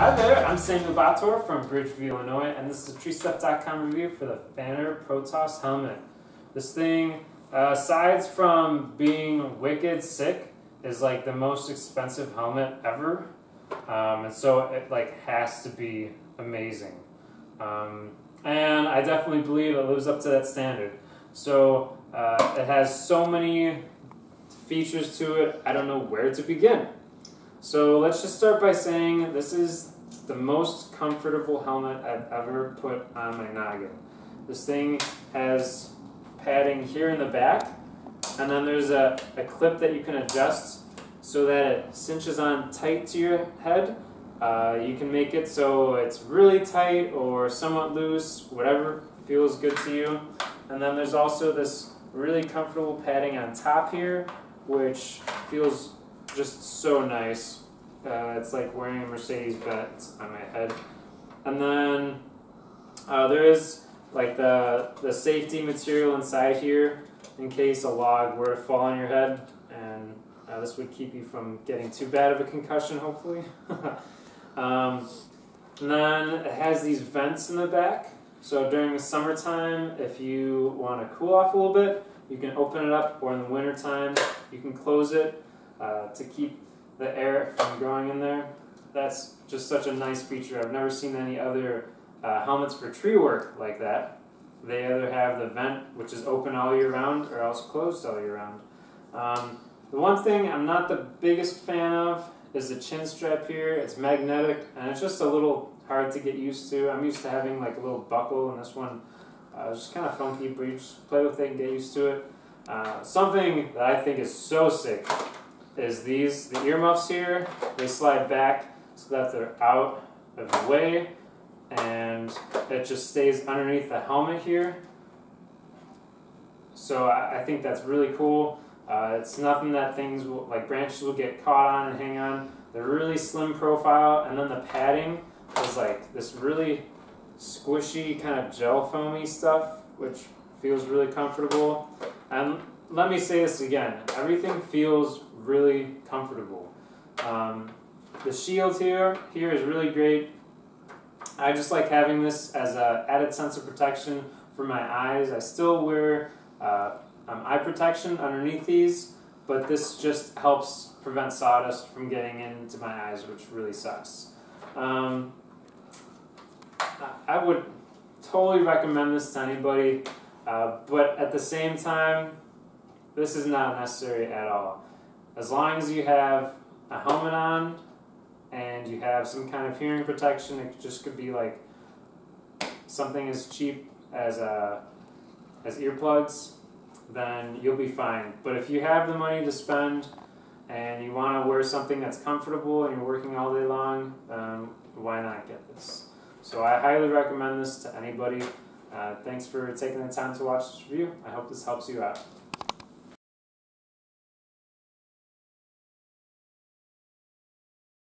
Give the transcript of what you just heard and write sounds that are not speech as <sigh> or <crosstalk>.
Hi there, I'm Samuel Bottorf from Bridgeview, Illinois, and this is a TreeStuff.com review for the Pfanner Protos helmet. This thing, uh, aside from being wicked sick, is like the most expensive helmet ever, um, and so it like has to be amazing. Um, and I definitely believe it lives up to that standard. So uh, it has so many features to it, I don't know where to begin. So let's just start by saying this is the most comfortable helmet I've ever put on my noggin. This thing has padding here in the back, and then there's a, a clip that you can adjust so that it cinches on tight to your head. Uh, you can make it so it's really tight or somewhat loose, whatever feels good to you. And then there's also this really comfortable padding on top here, which feels just so nice. Uh, it's like wearing a Mercedes Benz on my head. And then uh, there is like the, the safety material inside here in case a log were to fall on your head. And uh, this would keep you from getting too bad of a concussion, hopefully. <laughs> um, and then it has these vents in the back. So during the summertime, if you want to cool off a little bit, you can open it up, or in the wintertime, you can close it uh, to keep the air from going in there. That's just such a nice feature. I've never seen any other uh, helmets for tree work like that. They either have the vent, which is open all year round, or else closed all year round. Um, the one thing I'm not the biggest fan of is the chin strap here. It's magnetic, and it's just a little hard to get used to. I'm used to having like a little buckle, and this one uh, is just kind of funky, but you just play with it and get used to it. Uh, something that I think is so sick is these, the earmuffs here, they slide back so that they're out of the way and it just stays underneath the helmet here. So I, I think that's really cool. Uh, it's nothing that things will, like branches will get caught on and hang on. They're really slim profile and then the padding is like this really squishy kind of gel foamy stuff which feels really comfortable. And let me say this again, everything feels really comfortable. Um, the shield here here is really great. I just like having this as an added sense of protection for my eyes. I still wear uh, um, eye protection underneath these, but this just helps prevent sawdust from getting into my eyes, which really sucks. Um, I would totally recommend this to anybody, uh, but at the same time, this is not necessary at all. As long as you have a helmet on and you have some kind of hearing protection, it just could be like something as cheap as uh, as earplugs, then you'll be fine. But if you have the money to spend and you want to wear something that's comfortable and you're working all day long, um, why not get this? So I highly recommend this to anybody. Uh, thanks for taking the time to watch this review. I hope this helps you out.